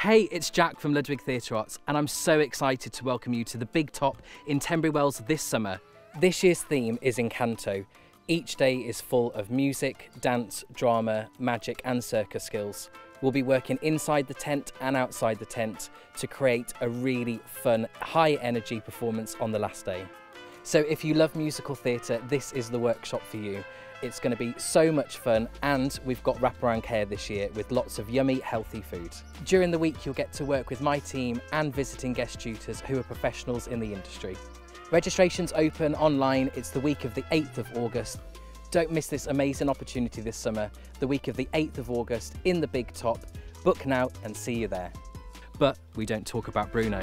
Hey, it's Jack from Ludwig Theatre Arts, and I'm so excited to welcome you to the Big Top in Tenbury Wells this summer. This year's theme is Encanto. Each day is full of music, dance, drama, magic, and circus skills. We'll be working inside the tent and outside the tent to create a really fun, high energy performance on the last day. So if you love musical theatre, this is the workshop for you. It's going to be so much fun and we've got wraparound care this year with lots of yummy, healthy food. During the week you'll get to work with my team and visiting guest tutors who are professionals in the industry. Registration's open online, it's the week of the 8th of August. Don't miss this amazing opportunity this summer, the week of the 8th of August in the Big Top. Book now and see you there. But we don't talk about Bruno.